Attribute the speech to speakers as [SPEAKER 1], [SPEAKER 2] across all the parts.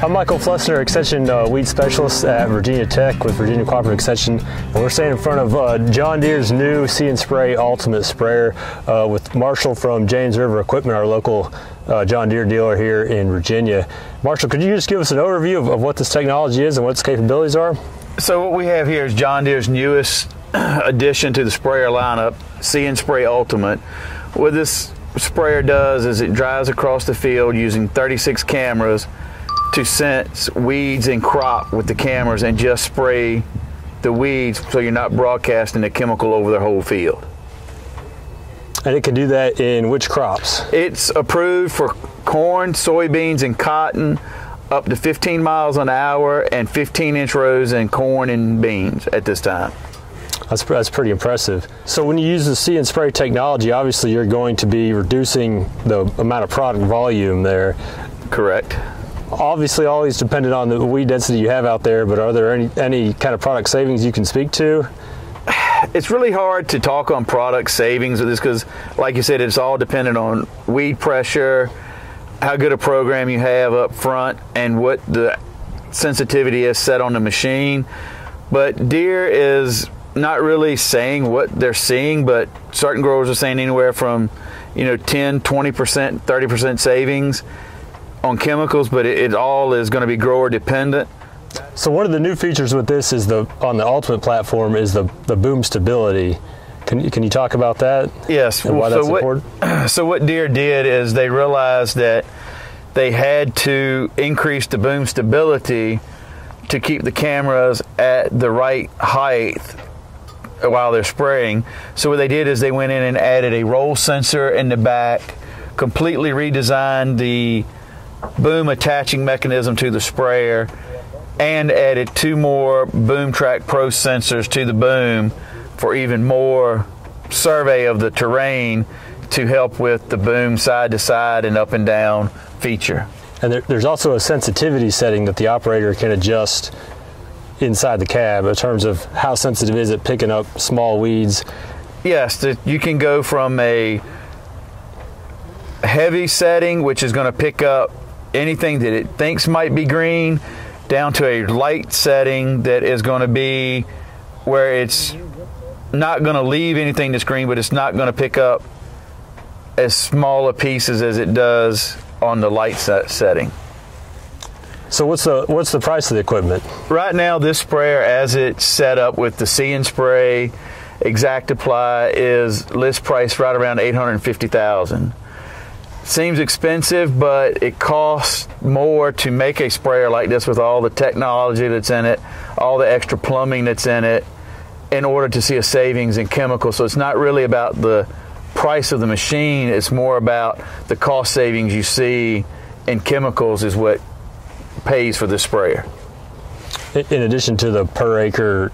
[SPEAKER 1] I'm Michael Flessner, Extension uh, Weed Specialist at Virginia Tech with Virginia Cooperative Extension. And we're standing in front of uh, John Deere's new See and Spray Ultimate Sprayer uh, with Marshall from James River Equipment, our local uh, John Deere dealer here in Virginia. Marshall, could you just give us an overview of, of what this technology is and what its capabilities are?
[SPEAKER 2] So what we have here is John Deere's newest addition to the sprayer lineup, See and Spray Ultimate. What this sprayer does is it drives across the field using 36 cameras to sense weeds and crop with the cameras and just spray the weeds so you're not broadcasting the chemical over the whole field.
[SPEAKER 1] And it can do that in which crops?
[SPEAKER 2] It's approved for corn, soybeans, and cotton up to 15 miles an hour and 15 inch rows in corn and beans at this time.
[SPEAKER 1] That's, that's pretty impressive. So when you use the see and spray technology, obviously you're going to be reducing the amount of product volume there.
[SPEAKER 2] Correct
[SPEAKER 1] obviously always dependent on the weed density you have out there, but are there any, any kind of product savings you can speak to?
[SPEAKER 2] It's really hard to talk on product savings with this because, like you said, it's all dependent on weed pressure, how good a program you have up front, and what the sensitivity is set on the machine. But Deere is not really saying what they're seeing, but certain growers are saying anywhere from, you know, 10, 20%, 30% savings on chemicals, but it, it all is going to be grower dependent.
[SPEAKER 1] So one of the new features with this is the on the Ultimate platform is the the boom stability. Can you, can you talk about that?
[SPEAKER 2] Yes. So what important? so what Deere did is they realized that they had to increase the boom stability to keep the cameras at the right height while they're spraying. So what they did is they went in and added a roll sensor in the back, completely redesigned the boom attaching mechanism to the sprayer and added two more BoomTrac Pro sensors to the boom for even more survey of the terrain to help with the boom side to side and up and down feature.
[SPEAKER 1] And there, there's also a sensitivity setting that the operator can adjust inside the cab in terms of how sensitive is it picking up small weeds.
[SPEAKER 2] Yes, you can go from a heavy setting, which is going to pick up anything that it thinks might be green down to a light setting that is going to be where it's not going to leave anything that's green, but it's not going to pick up as small a pieces as it does on the light set setting.
[SPEAKER 1] So what's the what's the price of the equipment?
[SPEAKER 2] Right now, this sprayer, as it's set up with the See and Spray Exact Apply is list price right around eight hundred fifty thousand. Seems expensive, but it costs more to make a sprayer like this with all the technology that's in it, all the extra plumbing that's in it, in order to see a savings in chemicals. So it's not really about the price of the machine, it's more about the cost savings you see in chemicals, is what pays for the sprayer.
[SPEAKER 1] In addition to the per acre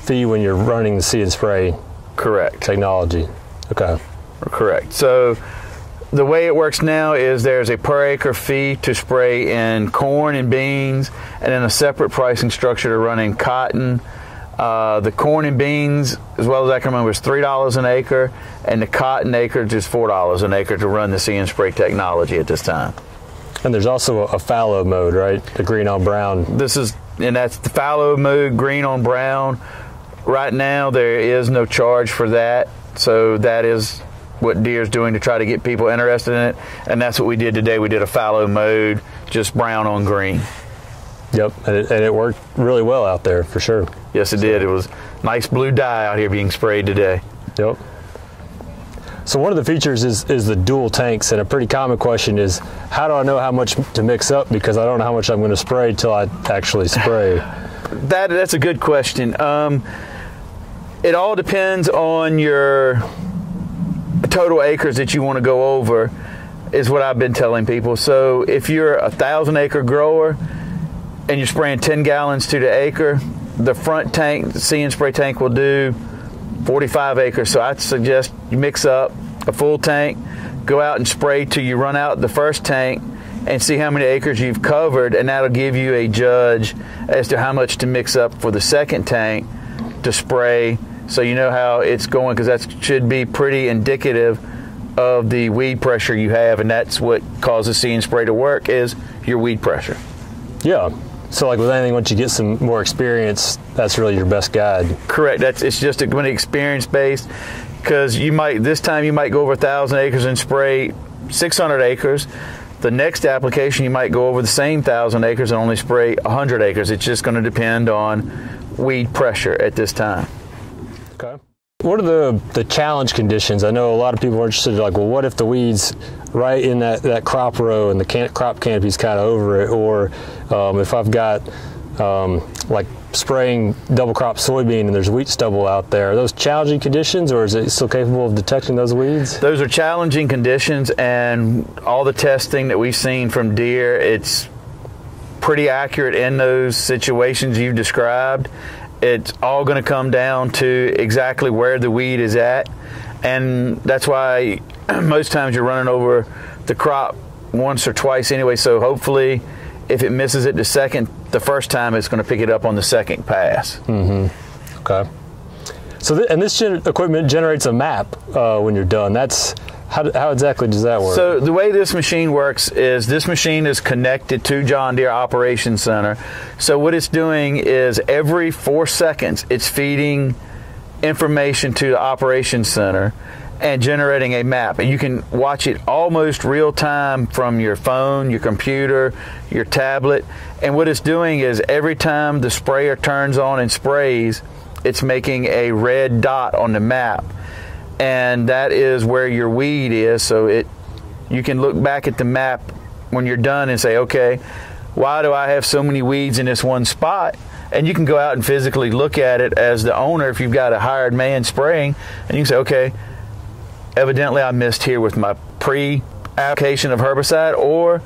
[SPEAKER 1] fee when you're running the See and Spray
[SPEAKER 2] correct
[SPEAKER 1] technology. Okay.
[SPEAKER 2] Correct. So the way it works now is there's a per acre fee to spray in corn and beans, and then a separate pricing structure to run in cotton. Uh, the corn and beans, as well as I can remember, is three dollars an acre, and the cotton acreage is four dollars an acre to run the and spray technology at this time.
[SPEAKER 1] And there's also a fallow mode, right? The green on brown.
[SPEAKER 2] This is, and that's the fallow mode, green on brown. Right now, there is no charge for that, so that is what Deere is doing to try to get people interested in it, and that's what we did today. We did a fallow mode, just brown on green.
[SPEAKER 1] Yep, and it, and it worked really well out there for sure.
[SPEAKER 2] Yes, it so. did. It was nice blue dye out here being sprayed today.
[SPEAKER 1] Yep. So one of the features is, is the dual tanks, and a pretty common question is, how do I know how much to mix up because I don't know how much I'm going to spray until I actually spray?
[SPEAKER 2] that that's a good question. Um, it all depends on your total acres that you want to go over is what I've been telling people. So if you're a thousand acre grower and you're spraying 10 gallons to the acre, the front tank, the and spray tank will do 45 acres. So I'd suggest you mix up a full tank, go out and spray till you run out the first tank and see how many acres you've covered, and that'll give you a judge as to how much to mix up for the second tank to spray so you know how it's going because that should be pretty indicative of the weed pressure you have, and that's what causes See & Spray to work is your weed pressure.
[SPEAKER 1] Yeah. So, like with anything, once you get some more experience, that's really your best guide.
[SPEAKER 2] Correct. That's it's just a, when experience based, because you might this time you might go over a thousand acres and spray 600 acres. The next application you might go over the same thousand acres and only spray 100 acres. It's just going to depend on weed pressure at this time.
[SPEAKER 1] Okay. What are the, the challenge conditions? I know a lot of people are interested, like, well, what if the weeds right in that, that crop row and the can- crop canopy is kind of over it? Or um, if I've got um, like spraying double crop soybean and there's wheat stubble out there, are those challenging conditions or is it still capable of detecting those weeds?
[SPEAKER 2] Those are challenging conditions, and all the testing that we've seen from Deere, it's pretty accurate in those situations you've described. It's all going to come down to exactly where the weed is at, and that's why most times you're running over the crop once or twice anyway. So hopefully, if it misses it the second, the first time, it's going to pick it up on the second pass.
[SPEAKER 1] Mm-hmm. Okay. So, th- and this gen- equipment generates a map uh, when you're done. That's how, how exactly does that work?
[SPEAKER 2] So the way this machine works is this machine is connected to John Deere Operations Center. So what it's doing is every four seconds, it's feeding information to the Operations Center and generating a map. And you can watch it almost real time from your phone, your computer, your tablet. And what it's doing is every time the sprayer turns on and sprays, it's making a red dot on the map and that is where your weed is. So it, you can look back at the map when you're done and say, okay, why do I have so many weeds in this one spot? And you can go out and physically look at it as the owner if you've got a hired man spraying, and you can say, okay, evidently I missed here with my pre application of herbicide, or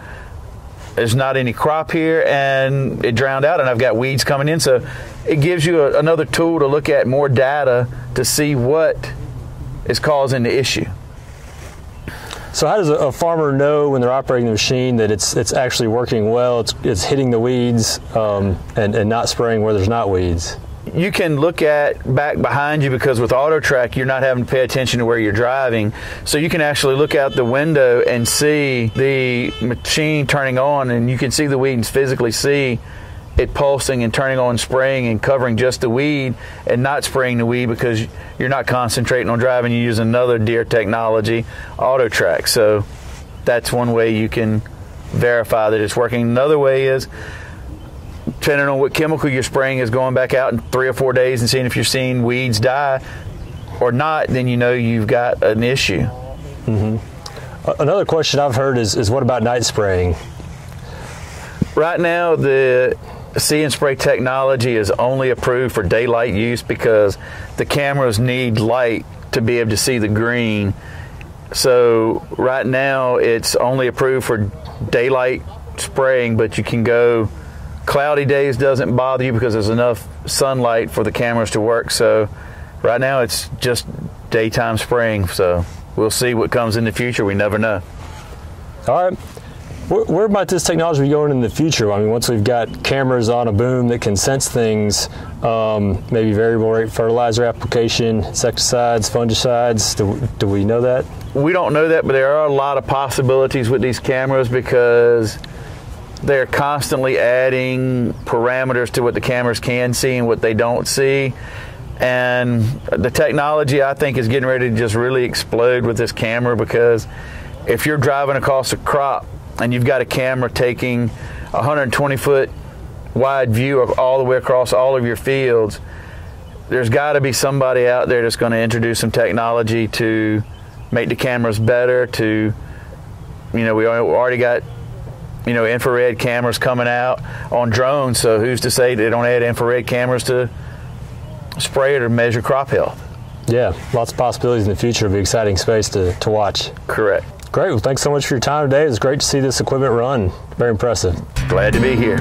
[SPEAKER 2] there's not any crop here and it drowned out, and I've got weeds coming in. So it gives you a, another tool to look at more data to see what is causing the issue.
[SPEAKER 1] So how does a farmer know when they're operating the machine that it's it's actually working well, it's, it's hitting the weeds um, and, and not spraying where there's not weeds?
[SPEAKER 2] You can look at back behind you because with AutoTrac you're not having to pay attention to where you're driving. So you can actually look out the window and see the machine turning on and you can see the weeds physically see it pulsing and turning on spraying and covering just the weed and not spraying the weed because you're not concentrating on driving. You use another Deere technology, AutoTrac. So that's one way you can verify that it's working. Another way is depending on what chemical you're spraying is going back out in three or four days and seeing if you're seeing weeds die or not, then you know you've got an issue.
[SPEAKER 1] Mm-hmm. Another question I've heard is, is what about night spraying?
[SPEAKER 2] Right now, the See & Spray technology is only approved for daylight use because the cameras need light to be able to see the green. So right now it's only approved for daylight spraying, but you can go cloudy days doesn't bother you because there's enough sunlight for the cameras to work. So right now it's just daytime spraying. So we'll see what comes in the future. We never know.
[SPEAKER 1] All right. Where, where, might this technology be going in the future? I mean, once we've got cameras on a boom that can sense things, um, maybe variable rate fertilizer application, insecticides, fungicides, do, do we know that?
[SPEAKER 2] We don't know that, but there are a lot of possibilities with these cameras because they're constantly adding parameters to what the cameras can see and what they don't see. And the technology, I think, is getting ready to just really explode with this camera because if you're driving across a crop and you've got a camera taking 120 foot wide view of all the way across all of your fields, there's got to be somebody out there that's going to introduce some technology to make the cameras better. To, you know, we already got, you know, infrared cameras coming out on drones. So who's to say they don't add infrared cameras to spray it or measure crop health?
[SPEAKER 1] Yeah, lots of possibilities in the future. It'll be exciting space to, to watch.
[SPEAKER 2] Correct.
[SPEAKER 1] Great. Well, thanks so much for your time today. It was great to see this equipment run. Very impressive.
[SPEAKER 2] Glad to be here.